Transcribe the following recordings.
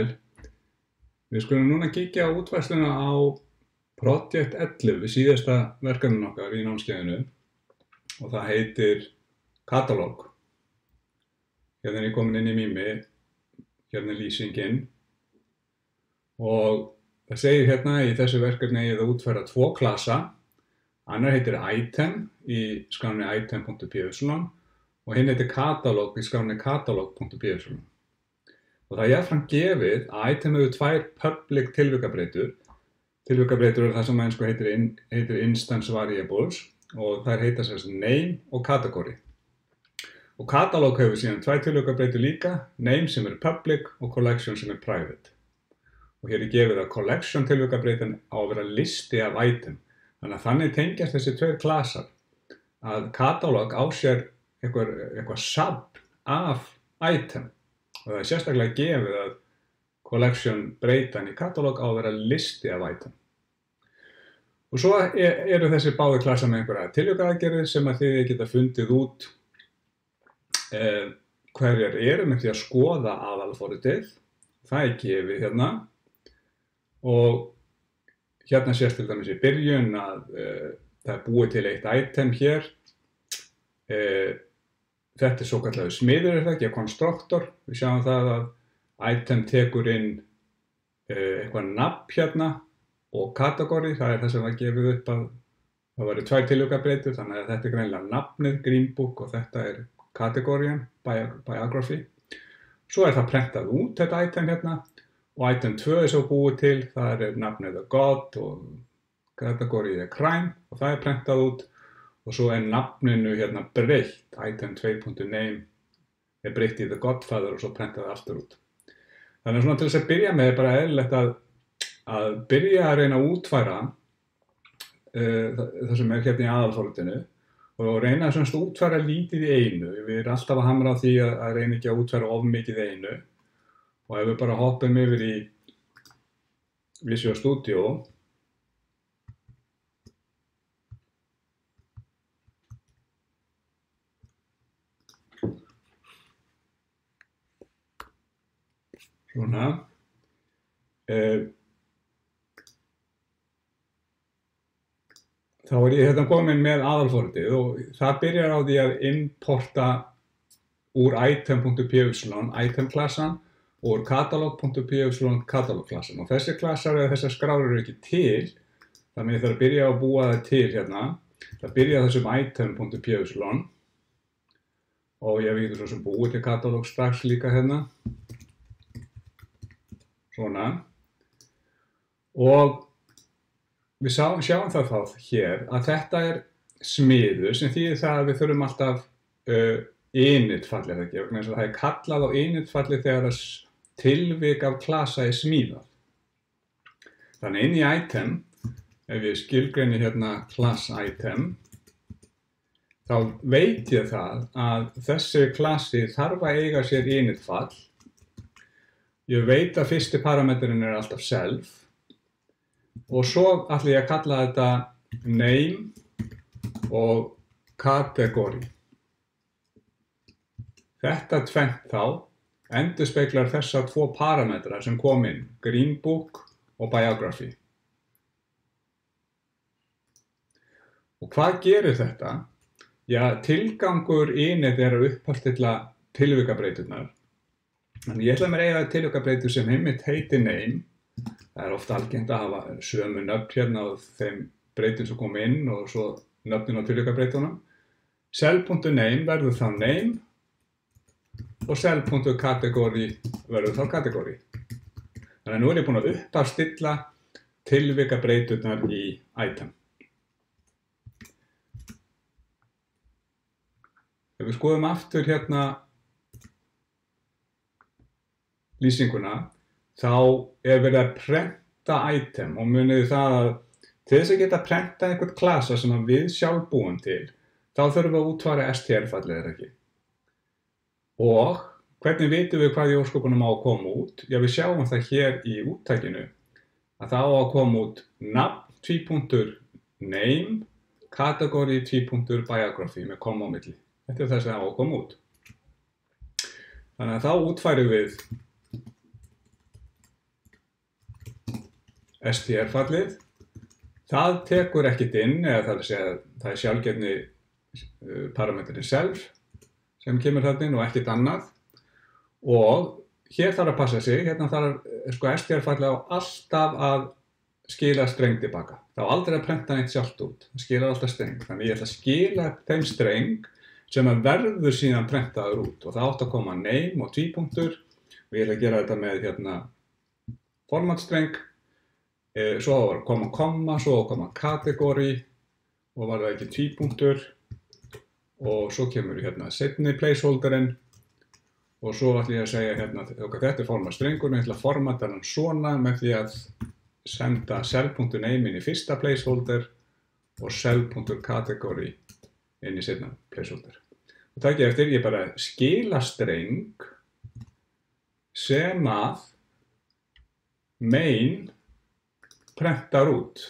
Sæl. Við skulum núna kíkja á útvæsluna á Project 11, síðasta verkefnin okkar í námskeiðinu og það heitir Katalóg. Hérna er ég komin inn í mými, hérna er lýsingin og það segir hérna í þessu verkefni að ég útfæra tvo klasa. Annar heitir Item í skráni item.py og hinn heitir Katalóg í skráni katalóg.py. Og það er jáfnfram gefið að item hefur tvær public tilvikabreitur. Tilvikabreitur er það sem einsku heitir, in, heitir instance variables og það heita sérst name og category. Og katalóg hefur síðan tvær tilvikabreitur líka, name sem er public og collection sem er private. Og hér er gefið að collection tilvikabreitin á að vera listi af item. Þannig að þannig tengjast þessi tveir klasar að katalóg á sér eitthvað, eitthvað sub af item og það er sérstaklega gefið að collection breytan í katalóg á að vera listi af item. Og svo er, eru þessi báði klasa með einhverja tiljökaðagerðir sem að þið geta fundið út eh, hverjar eru með því að skoða aðalforritið. Það er gefið hérna og hérna sést til dæmis í byrjun að eh, það er búið til eitt item hér. Eh, Þetta er svo kallega smiður er það ekki, konstruktor. Við sjáum það að item tekur inn uh, eitthvað nafn hérna og kategóri. Það er það sem var gefið upp að það varu tvær tiljökabreitur þannig að þetta er greinlega nafnið, greenbook og þetta er kategórian, biography. Svo er það prentað út þetta item hérna og item 2 er svo búið til. Það er nafnið the god og kategórið er crime og það er prentað út og svo er nafninu hérna breytt, item 2.name er breytt í The Godfather og svo prentaði aftur út. Þannig að svona til þess að byrja með er bara eðlilegt að, að byrja að reyna að útfæra uh, það sem er hérna í aðalfólutinu og reyna að svona útfæra lítið í einu. Við erum alltaf að hamra á því að, að reyna ekki að útfæra of mikið í einu og ef við bara hoppum yfir í Visual Studio Svona. Uh, þá er ég hérna komin með aðalforðið og það byrjar á því að importa úr item.py item-klassan og úr katalog.py katalog-klassan. Og þessi klassar eða þessar skráður eru ekki til þannig að ég þarf að byrja að búa það til hérna. Það byrja þessum item.py og ég veit svo sem búið til katalog strax líka hérna svona og við sá, sjáum það þá hér að þetta er smiður sem þýðir það að við þurfum alltaf uh, innitfallið ekki, þess að það er kallað á innitfallið þegar það tilvik af klasa er smíðað. Þannig inn í item, ef ég skilgreinir hérna class item, þá veit ég það að þessi klassi þarf að eiga sér innitfall Ég veit að fyrsti parametrin er alltaf self og svo ætlum ég að kalla þetta name og category. Þetta tvent þá endur speiklar þessa tvo parametra sem kom inn, greenbook og biography. Og hvað gerir þetta? Já, tilgangur ínið er að upphaldilla tilvíkabreiturnar Þannig ég ætla mér eiga tilökabreitur sem heimitt heiti name. Það er ofta algengt að hafa sömu nöfn hérna á þeim breytum sem kom inn og svo nöfnin á tilökabreitunum. Cell.name verður þá name og cell.category verður þá category. Þannig að nú er ég búin að uppafstilla tilvikabreiturnar í item. Ef við skoðum aftur hérna lýsinguna þá er verið að prenta item og munið það að til þess að geta prenta einhvern klasa sem við sjálf búum til þá þurfum við að útvara STR-fallið er ekki. Og hvernig vitum við hvað í óskopunum á að koma út? Já við sjáum það hér í úttækinu að það á að koma út nafn, tvípunktur, name, kategóri, tvípunktur, biography með koma á milli. Þetta er þess að það á að koma út. Þannig að þá útfærum við STR-fallið. Það tekur ekkit inn, eða það er, segja, það er sjálfgerðni uh, parametri self sem kemur þarna inn og ekkit annað. Og hér þarf að passa sig, hérna þarf sko, STR-fallið á alltaf að skila streng tilbaka. Það á aldrei að prenta neitt sjálft út, það skila alltaf streng. Þannig ég ætla að skila þeim streng sem að verður síðan prentaður út og það átt að koma name og tvípunktur og ég ætla að gera þetta með hérna formatstreng e, svo var koma komma, svo koma kategóri og var það ekki tvípunktur og svo kemur hérna setni placeholderinn og svo ætlum ég að segja hérna þetta er formatstrengur, ég ætla að formata hann svona með því að senda cell.name inn í fyrsta placeholder og cell.category inn í setna placeholder. Og það ekki eftir ég bara skila streng sem að main prentar út.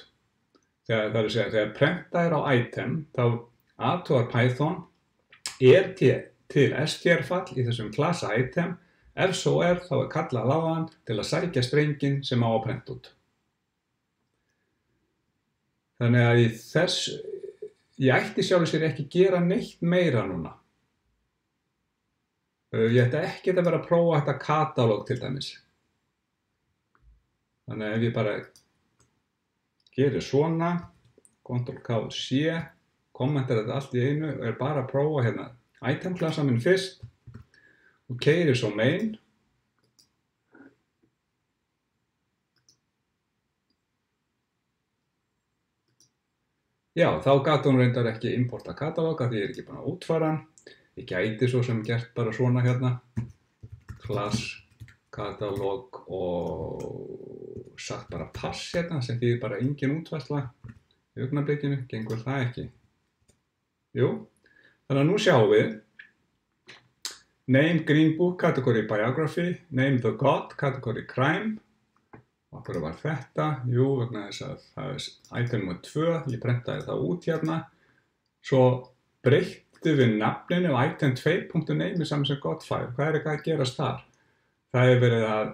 Þegar það er að segja, þegar prenta er á item þá aðtóðar Python er til, str-fall í þessum klassa item ef svo er þá er kallað á hann til að sækja strengin sem á að prenta út. Þannig að þess, ég ætti sjálf sér ekki gera neitt meira núna. Ég ætti ekki að vera að prófa þetta katalóg til dæmis. Þannig að ef ég bara gerir svona, Ctrl-K-C, kommentar þetta allt í einu og er bara að prófa hérna item-klassa minn fyrst og keirir svo main Já, þá gæti hún reyndar ekki importa katalóg að því ég er ekki búin að útfara hann. Ég gæti svo sem gert bara svona hérna, class, katalóg og sagt bara pass hérna sem þýðir bara engin útfærsla í augnablikinu, gengur það ekki. Jú, þannig að nú sjáum við name green book, category biography, name the god, category crime og hverju var þetta? Jú, vegna þess að það er item nr. 2, ég prentaði það út hérna. Svo breytti við nafninu og item 2.name saman sem godfile. Hvað er eitthvað að gerast þar? Það er verið að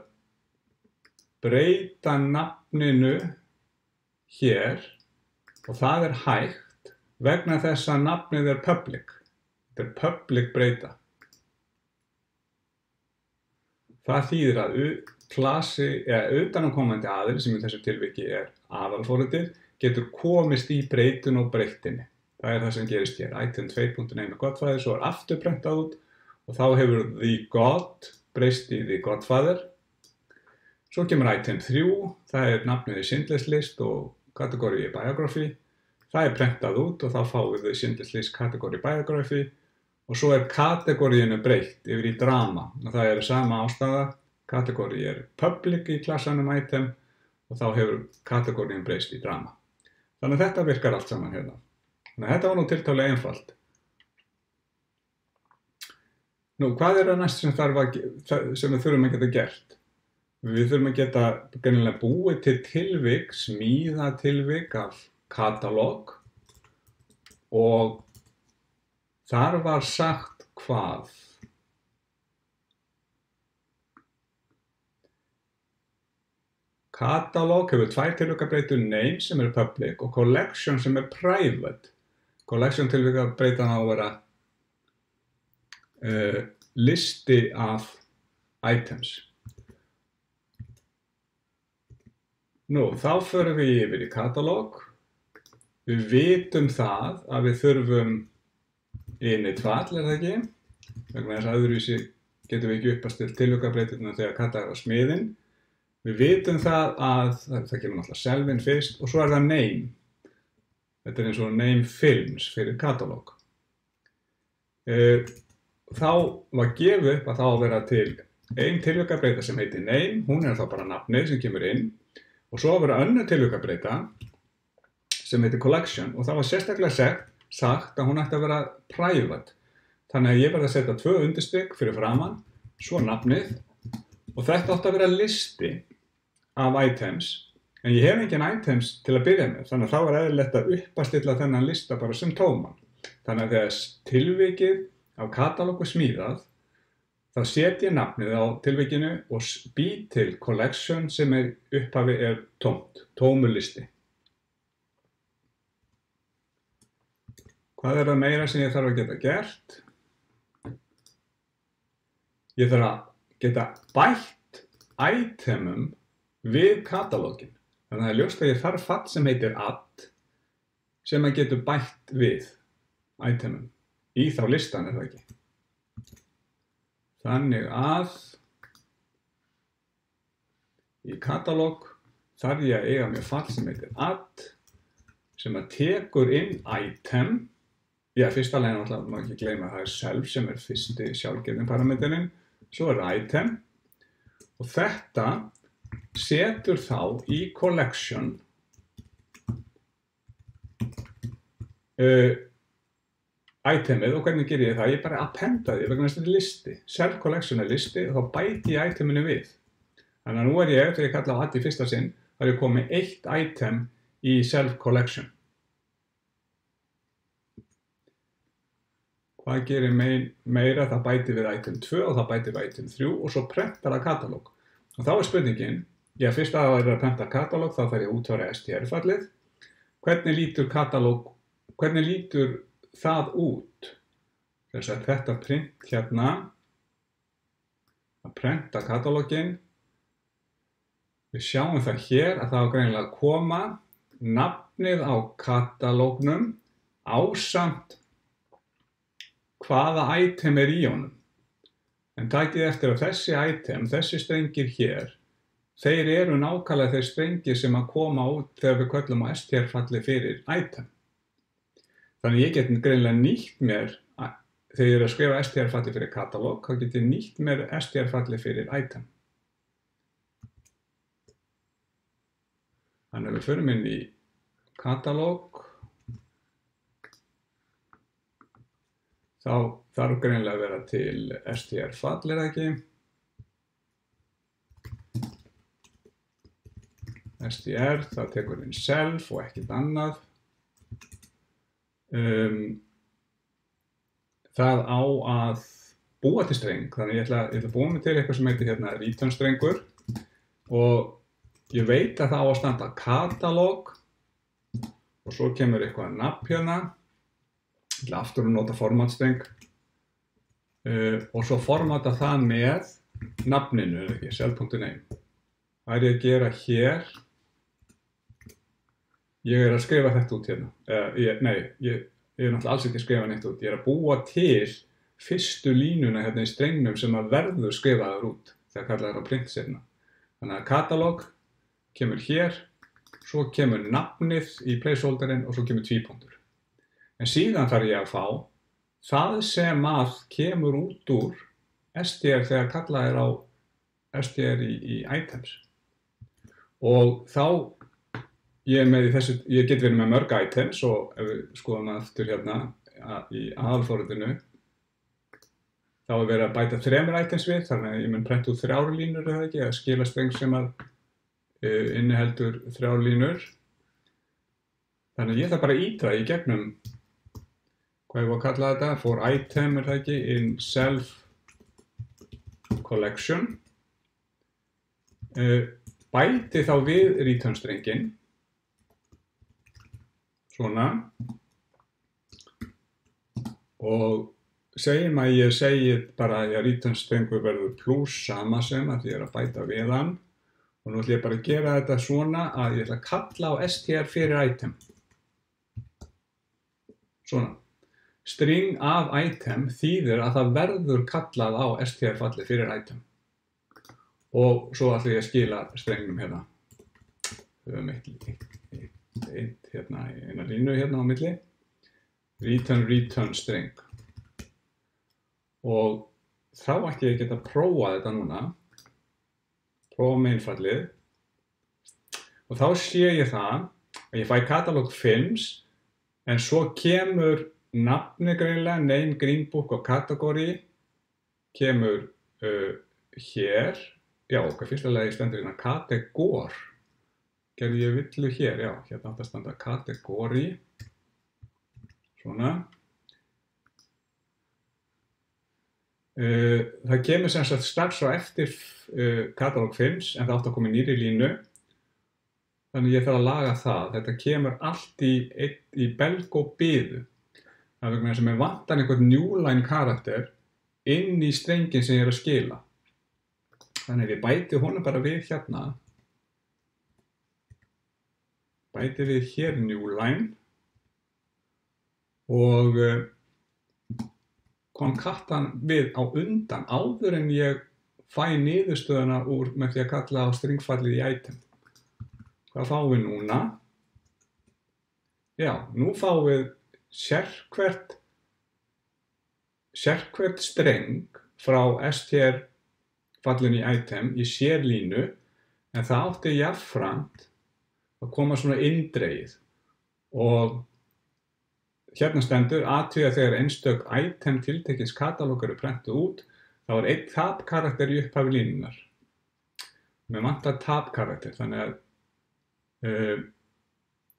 breyta nafninu hér og það er hægt vegna þess að nafnið er public. Þetta er public breyta. Það þýðir að klasi, eða utanákomandi aðil sem í þessu tilviki er aðalfóritið, getur komist í breytun og breytinni. Það er það sem gerist hér. Item 2.1 Godfather, svo er aftur prentað út og þá hefur the God breyst í the Godfather. Svo kemur item 3, það er nafnið í Schindler's List og kategóri Biography. Það er prentað út og þá fáum við Schindler's List kategóri Biography og svo er kategóriinu breytt yfir í drama og það er sama ástæða kategóri er public í klassanum item og þá hefur kategóriðin breyst í drama. Þannig að þetta virkar allt saman hérna. Þannig að þetta var nú tiltálega einfalt. Nú, hvað er það næst sem, sem við þurfum að geta gert? Við þurfum að geta búið til tilvik, smíða tilvik af katalóg og þar var sagt hvað Katalóg hefur tvær tilvíkabreitur name sem er public og collection sem er private. Collection tilvíkabreitan á að vera uh, listi af items. Nú, þá förum við yfir í katalóg. Við vitum það að við þurfum init fall, er það ekki? Vegna þess að öðruvísi getum við ekki uppastið tilvíkabreiturna þegar kata er á smiðin. Við vitum það að, það, kemur náttúrulega selvin fyrst og svo er það name. Þetta er eins og name films fyrir katalóg. E, þá var gefið upp að þá vera til einn tilvökkabreita sem heitir name, hún er þá bara nafnið sem kemur inn og svo að vera önnu tilvökkabreita sem heitir collection. Og það var sérstaklega sagt, sagt að hún ætti að vera private. Þannig að ég verði að setja tvö undirstygg fyrir framann, svo nafnið. Og þetta átti að vera listi af items. En ég hef engin items til að byrja með þannig að þá er eðlilegt að uppastilla þennan lista bara sem tóman. Þannig að þegar tilvikið af katalógu smíðað þá set ég nafnið á tilvikinu og bý til collection sem er upphafi er tómt, tómulisti. Hvað er það meira sem ég þarf að geta gert? Ég þarf að geta bætt itemum við katalógin. Þannig að það er ljóst að ég þarf fatt sem heitir add sem að getur bætt við itemum. Í þá listan er það ekki. Þannig að í katalóg þarf ég að eiga mér fall sem heitir add sem að tekur inn item. Já, fyrsta leginn alltaf má ekki gleyma að það er self sem er fyrsti sjálfgerðin parameterinn, svo er item. Og þetta setur þá í collection. Uh, itemið og hvernig ger ég það? Ég bara appenda því vegna þess að þetta er listi. Self collection er listi og þá bæti ég iteminu við. Þannig að nú er ég, þegar ég kalla á add í fyrsta sinn, þá er ég komið eitt item í self collection. Hvað gerir meira? Það bæti við item 2 og það bæti við item 3 og svo prentar það katalóg. Og þá er spurningin, já fyrst að það er að prenta katalóg þá þarf ég að útvára STR-fallið. Hvernig lítur katalóg, hvernig lítur það út? Þess að þetta print hérna, að prenta katalógin, við sjáum það hér að það á greinilega að koma nafnið á katalógnum ásamt hvaða item er í honum. En takið eftir að þessi item, þessi strengir hér, þeir eru nákvæmlega þeir strengir sem að koma út þegar við köllum á STR-falli fyrir item. Þannig ég get greinlega nýtt mér, þegar ég er að skrifa STR-falli fyrir katalóg, þá get ég nýtt mér STR-falli fyrir item. Þannig að við förum inn í katalóg, þá þarf greinlega að vera til STR fall, það ekki? STR, það tekur inn self og ekkert annað. Um, það á að búa til streng, þannig ég ætla, ég ætla að búa mig til eitthvað sem heitir hérna return strengur og ég veit að það á að standa katalóg og svo kemur eitthvað nafn hérna ég ætla aftur að nota formatstreng uh, og svo formata það með nafninu, er ekki, self.name. Það er ég að gera hér. Ég er að skrifa þetta út hérna. Uh, ég, nei, ég, ég er náttúrulega alls ekki að skrifa neitt út. Ég er að búa til fyrstu línuna hérna í strengnum sem að verður skrifaður út þegar kallað er á print sérna. Þannig að katalóg kemur hér, svo kemur nafnið í placeholderinn og svo kemur tvípunktur. En síðan þarf ég að fá það sem að kemur út úr STR þegar kallað er á STR í, í items. Og þá, ég, þessu, ég get verið með mörg items og ef við skoðum aftur hérna í aðalfóruðinu, þá er verið að bæta þremur items við, þannig að ég mun prenta út þrjár línur eða ekki, að skila streng sem að uh, inniheldur þrjár línur. Þannig að ég þarf bara að ítra í gegnum hvað ég var að kalla þetta, for item er það ekki, in self collection uh, bæti þá við return strengin svona. Og segjum að ég segi bara að return strengur verður pluss sama sem að ég er að bæta við hann. Og nú ætlum ég bara að gera þetta svona að ég ætla að kalla á str fyrir item. Svona. String af item þýðir að það verður kallað á str falli fyrir item. Og svo ætlum ég að skila strengnum hérna. Við höfum eitt, eitt, hérna eina línu hérna á milli. Return return string. Og þá ætti ég að geta prófa þetta núna. Prófa með einfallið og þá sé ég það að ég fæ katalóg films en svo kemur nafni greinlega, name, green book og kategóri kemur uh, hér. Já, okkar fyrsta lagi stendur hérna kategór gerði ég villu hér, já, hérna átt að standa kategóri. Svona. Uh, það kemur sem sagt strax á eftir uh, katalóg 5 en það átt að koma í nýri línu. Þannig ég þarf að laga það. Þetta kemur allt í, í belg og byðu það er vegna sem ég vantar einhvern newline karakter inn í strengin sem ég er að skila. Þannig að ég bæti honum bara við hérna bæti við hér newline og uh, kom kattan við á undan áður en ég fæ niðurstöðuna úr með því að kalla á stringfallið í item. Hvað fáum við núna? Já, nú fáum við sérkvert sérkvert streng frá str fallin í item í sérlínu en það átti jafnframt að koma svona indreið og hérna stendur aðtíða þegar einstök item tiltekins katalóg eru prentuð út þá er einn tab karakter í upphafi línunar mér vantar tab karakter þannig að uh,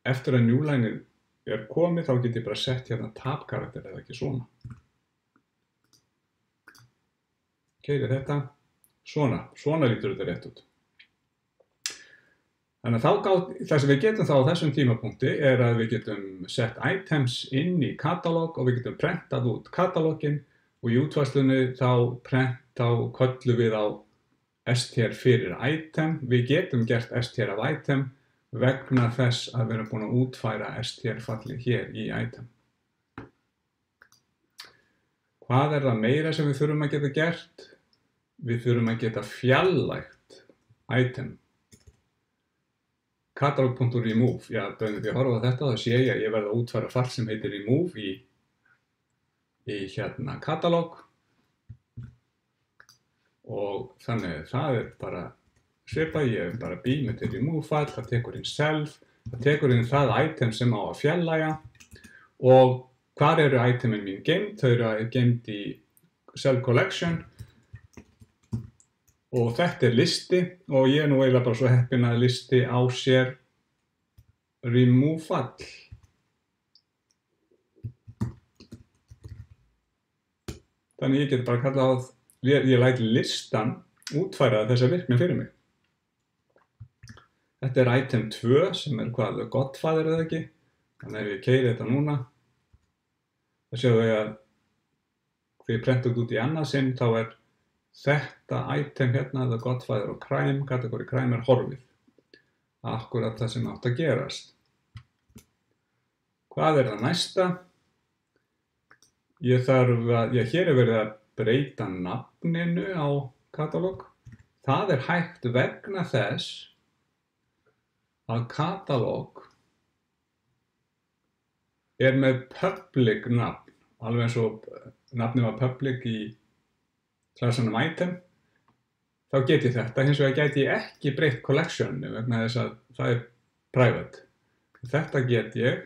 eftir að njúlænið er komið þá get ég bara sett hérna tab karakter eða ekki svona. Keiri þetta svona, svona lítur þetta rétt út Þannig að þá gátt, það sem við getum þá á þessum tímapunkti er að við getum sett items inn í katalóg og við getum prentað út katalógin og í útvarslunni þá prent, þá köllum við á str fyrir item. Við getum gert str af item vegna þess að við erum búin að útfæra str fallið hér í item. Hvað er það meira sem við þurfum að geta gert? Við þurfum að geta fjallægt item catalog.remove, já, því að horfa þetta þá sé ég að ég verði að útfæra fall sem heitir remove í, í hérna katalog og þannig það er bara svipað, ég er bara bí með til remove fall, það tekur inn self, það tekur inn það item sem á að fjallæga og hvar eru itemin mín geimt, þau eru geimt í self collection. og þetta er listi og ég er nú eiginlega bara svo heppin að listi á sér remove fall þannig ég get bara kalla á ég, ég læti listan útfæra þessa virkni fyrir mig. Þetta er item 2 sem er hvað, Godfather eða ekki? Þannig ef ég keiri þetta núna. Þá séu við að þegar ég prenta út í annað sinn þá er þetta item hérna, The Godfather og Crime, kategóri Crime er horfið. Akkurat það sem átt að gerast. Hvað er það næsta? Ég þarf að, já hér er verið að breyta nafninu á katalóg. Það er hægt vegna þess að katalóg er með public nafn, alveg eins og nafnið var public í klassanum item þá get ég þetta, hins vegar get ég ekki breytt collectionu vegna þess að það er private. Þetta get ég,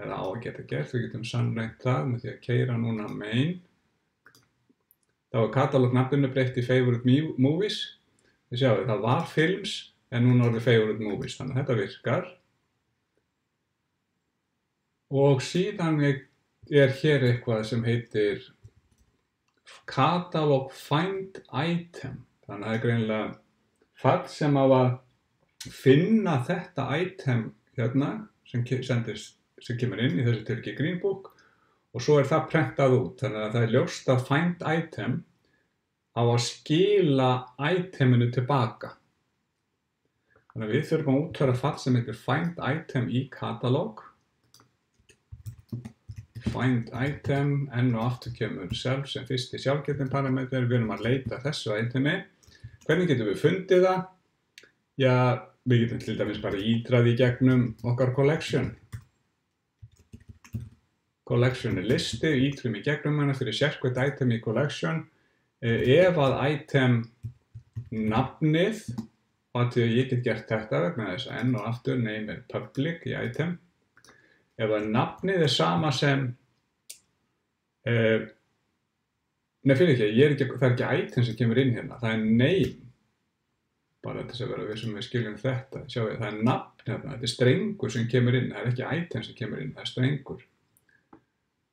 eða á að geta gert við getum sannreint það með því að keira núna main. Þá er katalógnafninu breytt í favorite movies. Þið sjáu það var films en núna það favorite movies þannig að þetta virkar. Og síðan er hér eitthvað sem heitir katalog find item. Þannig að það er greinilega fall sem á að finna þetta item hérna sem, sendist, sem kemur inn í þessu tilki greenbook og svo er það prentað út. Þannig að það er ljóst að find item á að skila iteminu tilbaka. Þannig að við þurfum að útfæra fall sem heitir find item í katalog find item, enn og aftur kemur self sem fyrst í sjálfgettin parameter, við erum að leita þessu itemi. Hvernig getum við fundið það? Já, við getum til dæmis bara ídrað í gegnum okkar collection. Collection er listi, ítrum í gegnum hana fyrir sérkvæmt item í collection. Ef að item nafnið, og að ég get gert þetta vegna þess að enn og aftur name er public í item, ef að nafnið er sama sem uh, Nei, fyrir ekki, er ekki, það er ekki item sem kemur inn hérna, það er name. Bara þess að vera við sem við skiljum þetta. Sjáu það er nafn hérna, þetta er strengur sem kemur inn, það er ekki item sem kemur inn, það er strengur.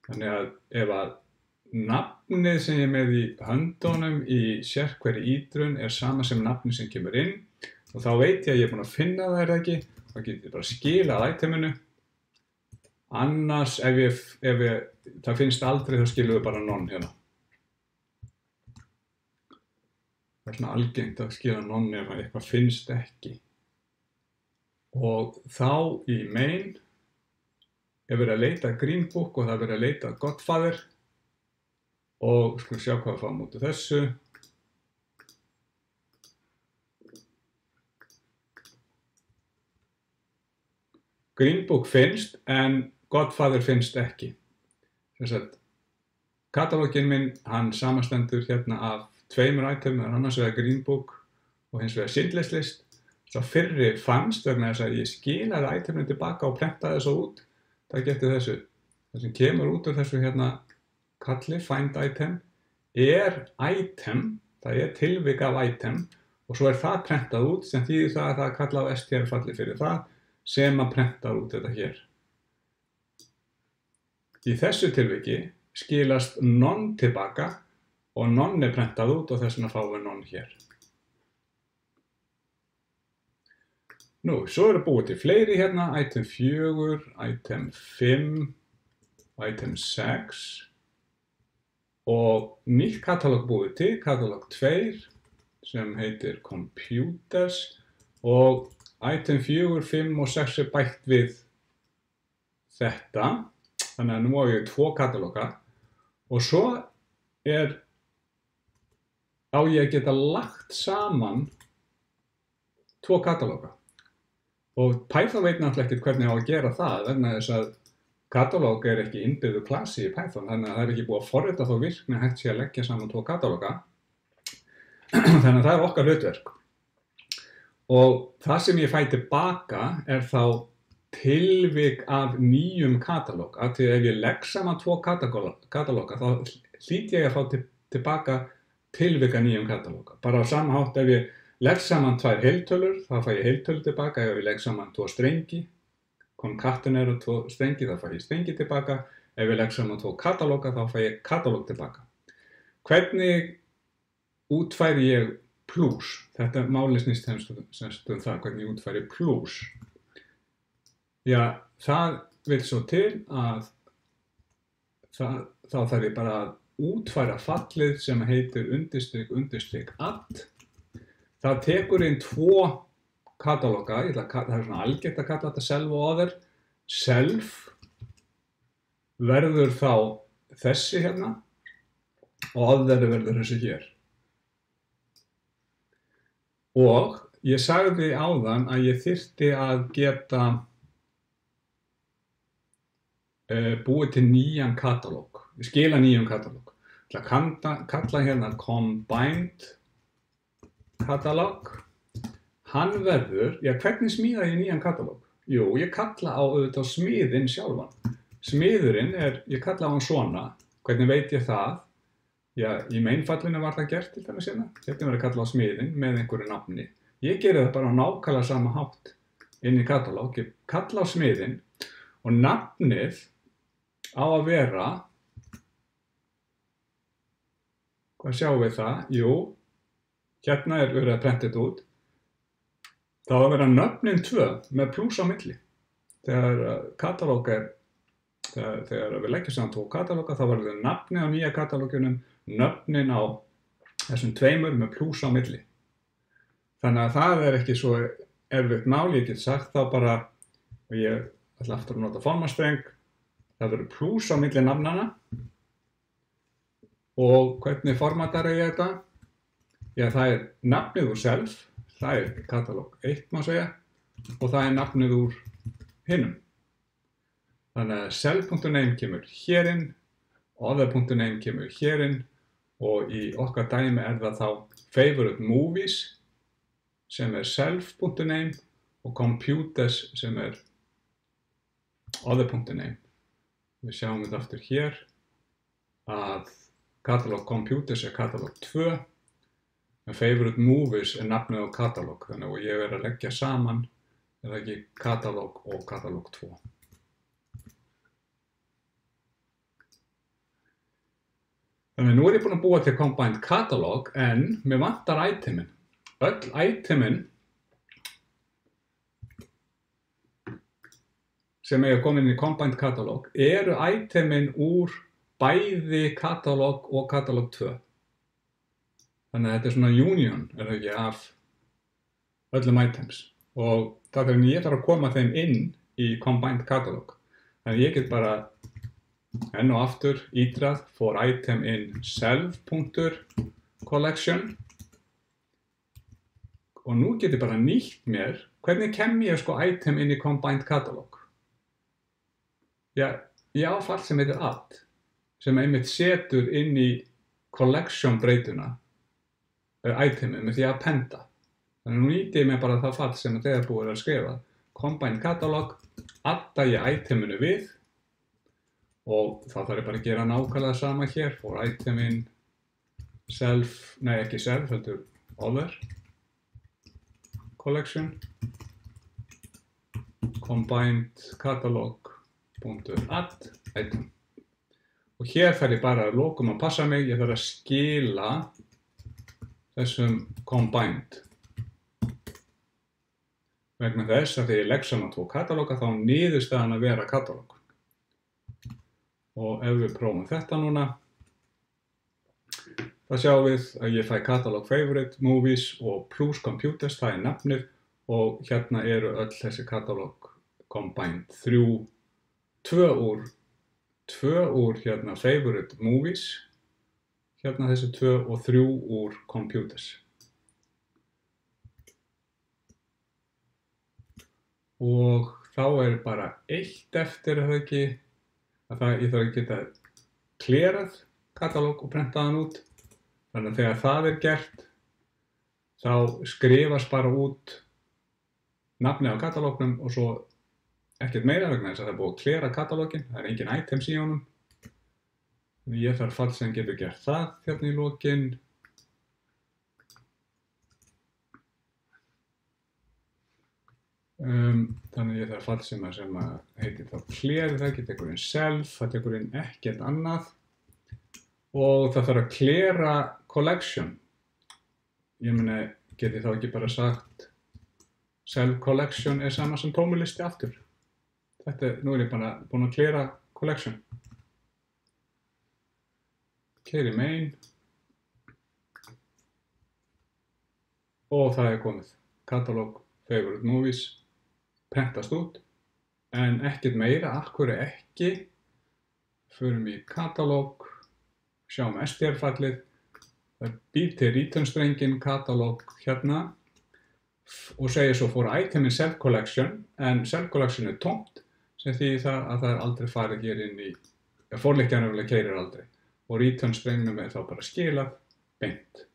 Þannig að ef að nafnið sem ég með í höndunum í sérkveri ídrun er sama sem nafnið sem kemur inn og þá veit ég að ég er búinn að finna það er ekki? Þá get ég bara skilað iteminu annars ef ég, ef ég það finnst aldrei þá skilum við bara non hérna. Það er svona algengt að skila non ef eitthvað finnst ekki. Og þá í main er verið að leita Green Book og það er verið að leita Godfather. Og skulum sjá hvað við fáum út af þessu. Green Book finnst en Godfather finnst ekki. Þess að katalógin minn hann samastendur hérna af tveimur item, það er annars vegar Green Book og hins vegar Schindler's List. Svo fyrri fannst vegna þess að ég skilaði iteminu tilbaka og prentaði þessu út. Það getur þessu. Það sem kemur út úr þessu hérna kalli find item er item, það er tilvik af item og svo er það prentað út sem þýðir það að það kallað á STR falli fyrir það sem að prenta út þetta hér. Í þessu tilviki skilast non tilbaka og non er prentað út og þess vegna fáum við non hér. Nú, svo eru búið til fleiri hérna, item 4, item 5, item 6 og nýtt katalóg búið til, katalóg 2 sem heitir computers og item 4, 5 og 6 er bætt við þetta þannig að nú á ég tvo katalóga og svo er á ég að geta lagt saman tvo katalóga og Python veit náttúrulega ekkert hvernig á að gera það vegna þess að katalóg er ekki innbyggðu klassi í Python þannig að það er ekki búið að forrita þá virkni hægt sé að leggja saman tvo katalóga þannig að það er okkar hlutverk. Og það sem ég fæ tilbaka er þá tilvik af nýjum katalóg af því að ef ég legg saman tvo katalóga þá hlýt ég að fá til, tilbaka tilvika nýjum katalóga bara á samhátt ef ég legg saman tvær heiltölur þá fæ ég heiltölu tilbaka ef ég legg saman tvo strengi konkatener og tvo strengi þá fæ ég strengi tilbaka ef ég legg saman tvo katalóga þá fæ ég katalóg tilbaka hvernig útfæri ég plus. Þetta máli snýst semst um það hvernig ég útfæri plus. Já, það vil svo til að það, þá þarf ég bara að útfæra fallið sem heitir undirstryk, undirstryk, add. Það tekur inn tvo katalóga, það er svona algjört að kalla þetta self og other. Self verður þá þessi hérna og other verður þessi hér. Og ég sagði áðan að ég þyrti að geta búið til nýjan katalóg, skila nýjan katalóg. Það kalla, kalla hérna combined katalóg. Hann verður, já hvernig smíða ég nýjan katalóg? Jú, ég kalla á auðvitað smiðin sjálfan. Smiðurinn er, ég kalla á hann svona, hvernig veit ég það? Já, í meinfallinu var það gert til dæmis hérna. Þetta verður að kalla á smiðin með einhverju nafni. Ég gerir það bara á nákvæmlega sama hátt inn í katalóg. Ég kalla á smiðin og nafnið á að vera, hvað sjáum við það? Jú, hérna er verið að prenta þetta út. Það á að vera nöfnin 2 með pluss á milli. Þegar katalóg er Þegar, þegar við leggjum saman tvo katalóga þá verður nafni á nýja katalógunum nöfnin á þessum tveimur með pluss á milli. Þannig að það er ekki svo erfitt mál, ég get sagt þá bara, og ég ætla aftur að nota formastreng, það verður pluss á milli nafnana og hvernig formatar ég þetta? Já, það er nafnið úr self, það er katalóg 1 má segja, og það er nafnið úr hinnum. Þannig að self.name kemur hérinn, other.name kemur hérinn og í okkar dæmi er það þá favorite movies sem er self.name og computers sem er other.name. Við sjáum þetta aftur hér að katalóg computers er katalóg 2 en favorite movies er nafnið á katalóg þannig að ég verður að leggja saman eða ekki katalóg og katalóg 2. Þannig að nú er ég búinn að búa til Combined Catalog en mér vantar itemin. Öll itemin sem eiga komin inn í Combined Catalog eru itemin úr bæði Catalog og Catalog 2. Þannig að þetta er svona union, er það ekki, af öllum items. Og það er ég þarf að koma þeim inn í Combined Catalog. Þannig ég get bara enn og aftur ídrað for item in self.collection og nú get ég bara nýtt mér hvernig kem ég sko item inn í Combined Catalog. Já, ég áfall sem heitir add sem einmitt setur inn í collection breytuna itemið með því að appenda. Þannig að nú nýtti ég mig bara það fall sem þegar búið að skrifa. Combine Catalog, adda ég iteminu við og þá þarf ég bara að gera nákvæmlega sama hér. For itemin self, nei ekki self, heldur other collection combined catalog.add item og hér þarf ég bara að lókum að passa mig, ég þarf að skila þessum combined. Vegna þess að þegar ég legg saman tvo katalóga þá nýðust það hann að vera katalóg. Og ef við prófum þetta núna þá sjáum við að ég fæ katalóg favorite, movies og plus computers, það er nafnið og hérna eru öll þessi katalóg combined, þrjú tvö úr tvö úr hérna favorite movies hérna þessi tvö og þrjú úr computers. Og þá er bara eitt eftir að það ekki, að það, ég þarf að geta klerað katalóg og prentaðan út. Þannig að þegar það er gert, þá skrifast bara út nafni á katalógnum og svo ekkert meira vegna þess að það er búið að klera katalógin, það er engin items í honum. Ég þarf fall sem getur gert það hérna í lókin. Um, þannig ég þarf fall sem að, sem að heitir þá clear, það getur einhverjum self, það getur einhverjum ekkert annað og það þarf að cleara collection. Ég meni, geti þá ekki bara sagt self collection er sama sem tómulisti aftur. Þetta, nú er ég bara búin að cleara collection. Keri main og það er komið. Katalóg favorite movies. Prentast út. En ekkert meira, akkur er ekki? Förum í katalóg. Sjáum STR-fallið það býr til return-strengin katalóg hérna. Og segir svo for item in self collection en self collection er tómt sem því það að það er aldrei farið hér inn í fórleikjanum keirir aldrei. Og return strengnum er þá bara skilað beint